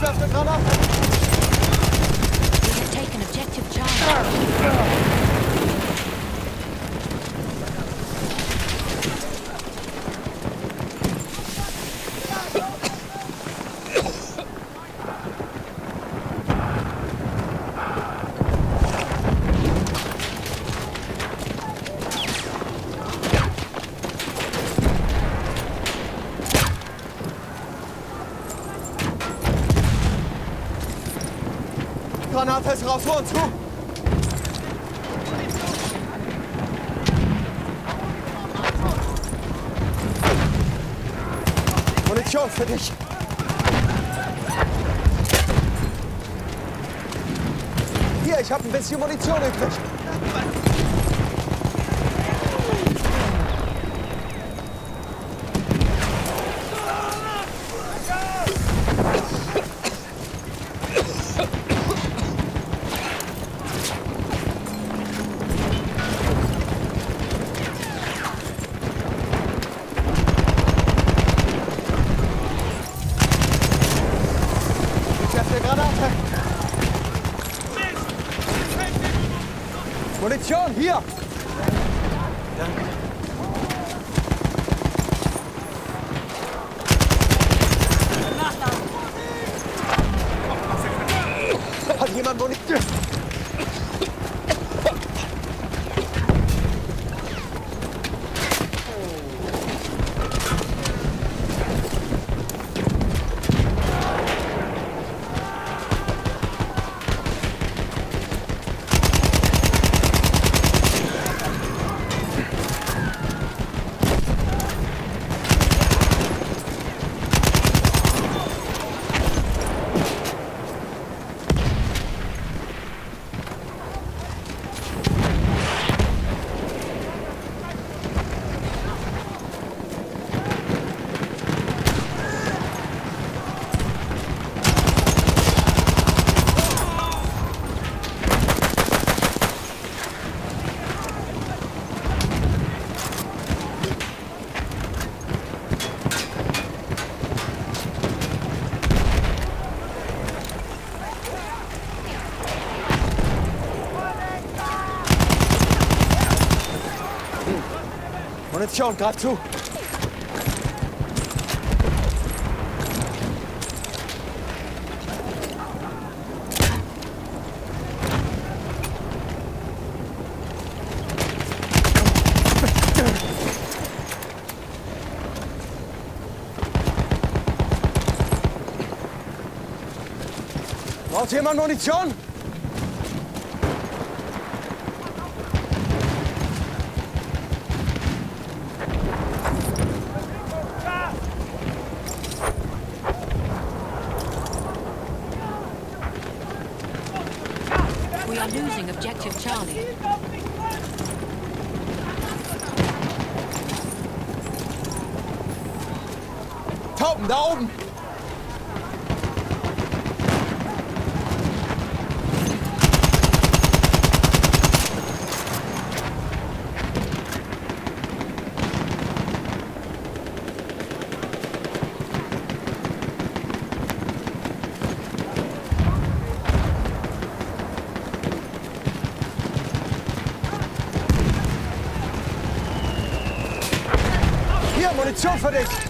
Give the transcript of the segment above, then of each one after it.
Luftwaffe Granaten! Granate ist raus, vor uns zu! Munition für dich! Hier, ich habe ein bisschen Munition übrig. Munition, hier! Danke. Und jetzt schauen, greif zu. Braucht jemand Munition? Objective Charlie. Top Dalton! footage.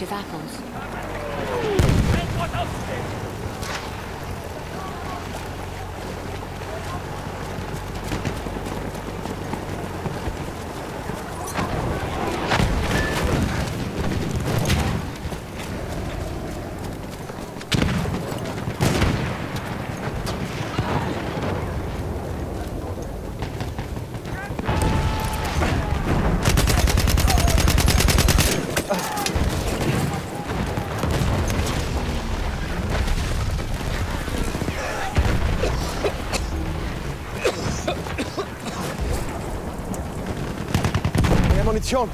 active apple. чем?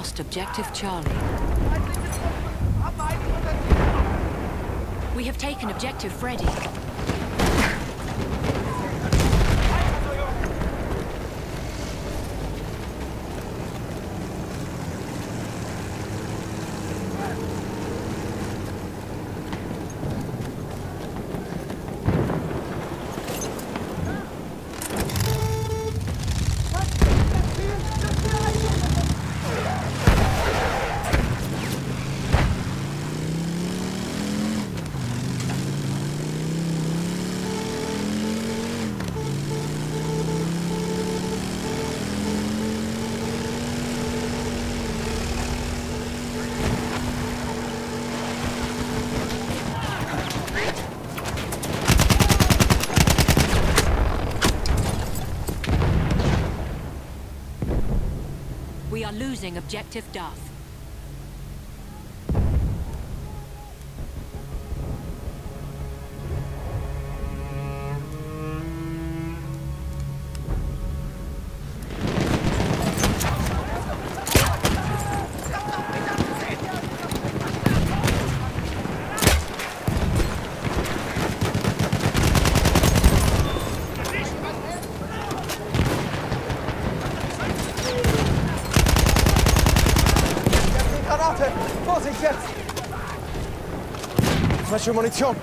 lost objective Charlie. We have taken objective Freddy. Using objective Duff. su munición.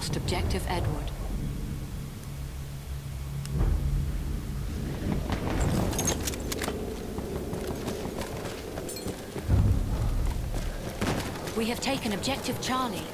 lost objective Edward. We have taken objective Charlie.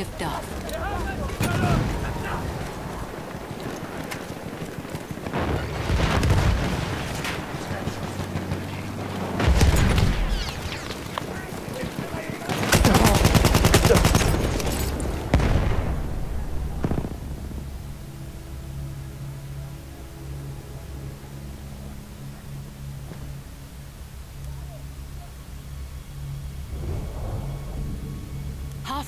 Detective Duff.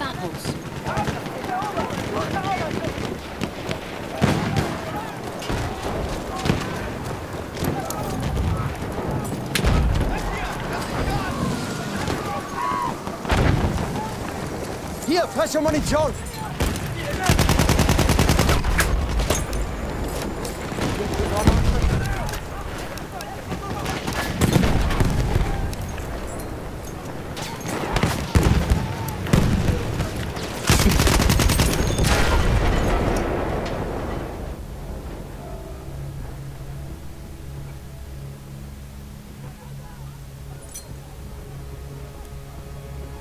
of apples. Here, pass your money, John.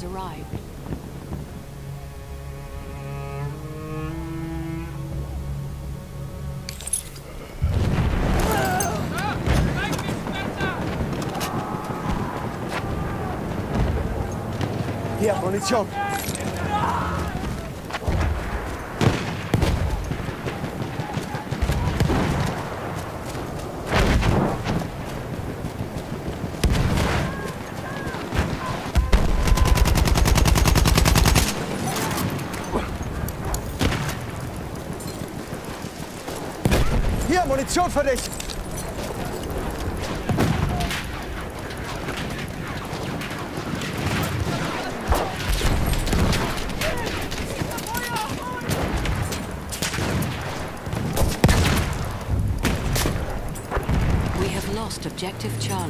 has arrived. Yeah, on its job. Munition für dich! objective Charlie.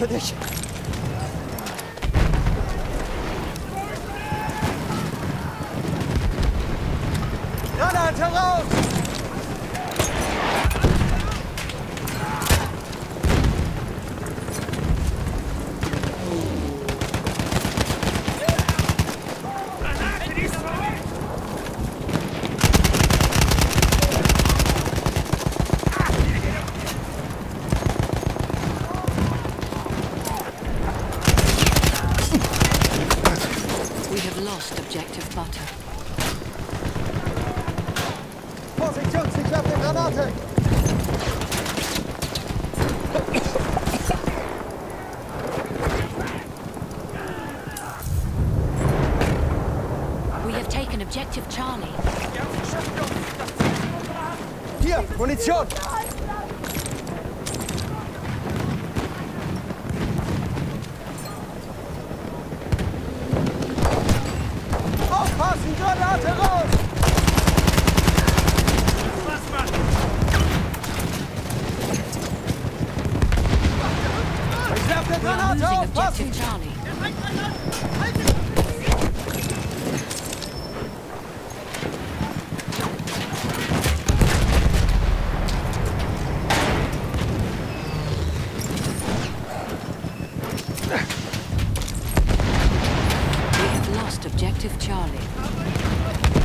für dich. Reinhard, heraus! Objective Charlie. Hier, Munition! Aufpassen, Granate raus! Ich werf eine Granate, aufpassen! Objective Charlie.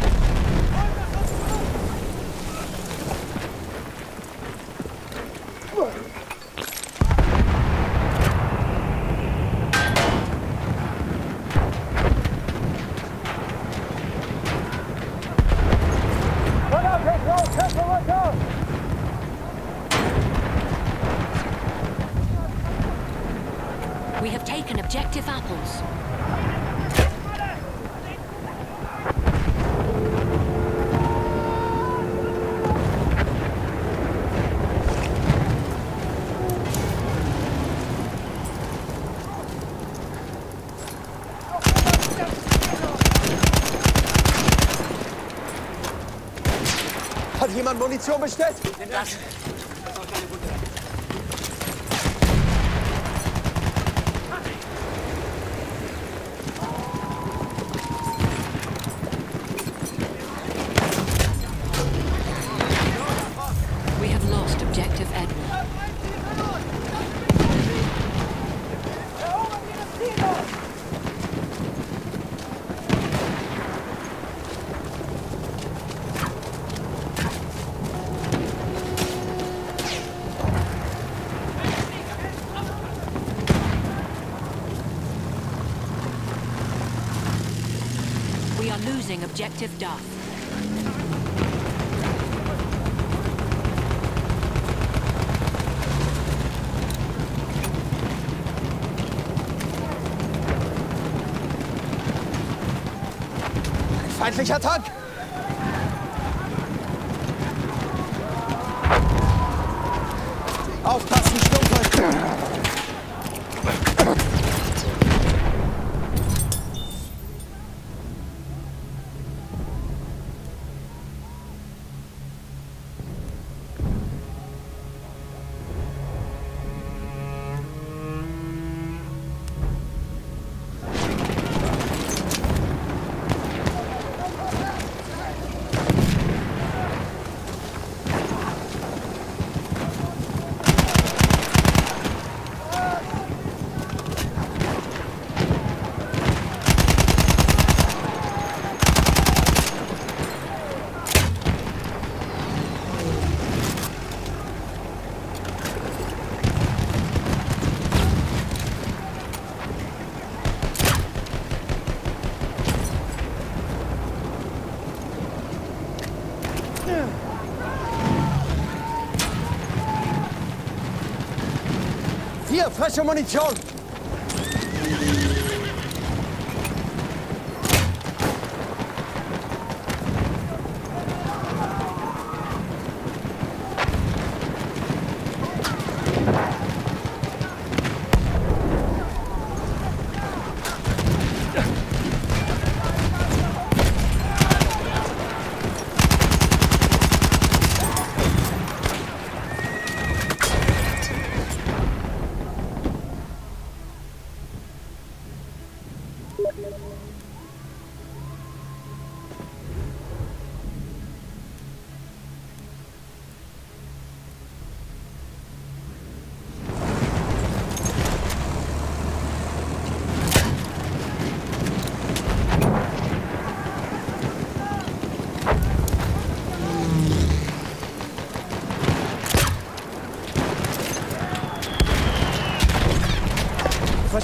jemand Munition bestellt? Nimm das. Losing objective Duff. Feindlicher Tank! Hier, frische Munition!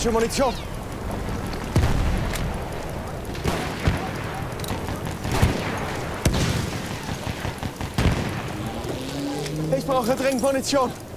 su munición. Ik brauche dringend Munition.